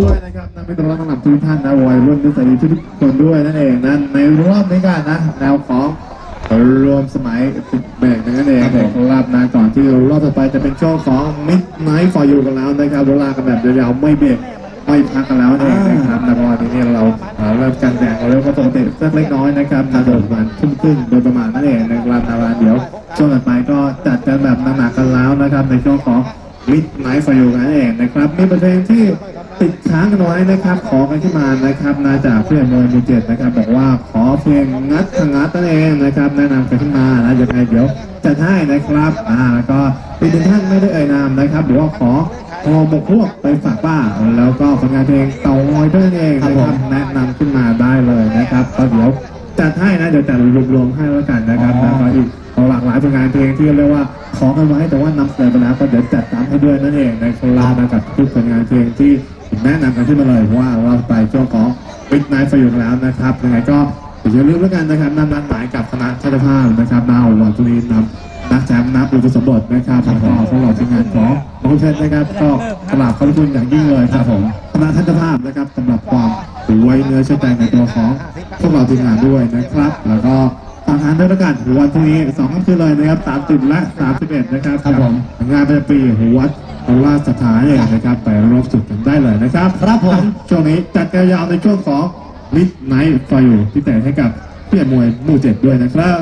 ด้วยนะครับนักเป็นตัวรับสำหรับทุกท่านนะวัยรุ่นทุกสายทุกคนด้วยนั่นเองนั่นในรอบนี้กันนะแนวของรวมสมัยติดเบรกนั่นเองครับนะก่อนที่รอบต่อไปจะเป็นช่วงของ Midnight for You กันแล้วนะครับเวลากันแบบยาวๆไม่เบรกไม่พักกันแล้วนั่นเองนะครับในวันนี้เนี่ยเราเริ่มการแต่งเราเริ่มก็ปกติสักเล็กน้อยนะครับนาโดยประมาณทุ่มครึ่งโดยประมาณนั่นเองนะครับนาวันเดี๋ยวช่วงต่อไปก็จัดกันแบบหนักๆกันแล้วนะครับในช่วงของมิดไนท์ไฟอยู่นั่นเองนะครับมีประเด็นที่ ติดค้างกันไว้นะครับ ขอกันขึ้นมานะครับนาจากเพื่อนมวยมูเจ็ดนะครับบอกว่าขอเพลงงัดขงัดนั่นเองนะครับแนะนำกันขึ้นมานะยังไงเดี๋ยวจัดให้นะครับอ่าแล้วก็อีกหนึ่งท่านไม่ได้เอ่ยนามนะครับบอกว่าขอพอหมกพวกไปฝากป้า แล้วก็ผลงานเพลงเต่างอยด้วยนั่นเองนะครับแนะนำขึ้นมาได้เลยนะครับก็เดี๋ยวจัดให้นะเดี๋ยวจัดรวมๆให้แล้วกันนะครับแล้วก็อีกหลากหลายผลงานเพลงที่เรียกว่าขอกันไว้แต่ว่านำเสนอไปแล้วก็เดี๋ยวจัดตามให้ด้วยนั่นเองในคลามากับทุกผลงานเพลงที่ แนะนำกันขึ้นมาเลยว่าเราไปช่วงของ Big Night ไฟอยู่แล้วนะครับยังไงก็อย่าลืมแล้วกันนะครับนำนัดหมายกับคณะทัศภาพนะครับดาววันจุลีนำนักแจมนับอุปสมบทนะครับแล้วก็พวกเราทีมงานของมงคลเพชรนะครับก็กราบขอบคุณอย่างยิ่งเลยครับผมคณะทัศภาพนะครับสำหรับความไว้เนื้อเชื่อใจในตัวของพวกเราทีมงานด้วยนะครับ แล้วก็ฝากงานด้วยแล้วกันวันพรุ่งนี้สองค่ำคืนเลยนะครับ30และ31นะครับครับผมกับงานประจำปีวัด ราชสถานเองนะครับไปรอบสุดกันได้เลยนะครับครับผม ช่วงนี้จัดกันยาวในช่วงของ Midnight Fire ที่แต่งให้กับเพื่อนมวยหมู่เจ็ดด้วยนะครับ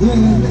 Mm.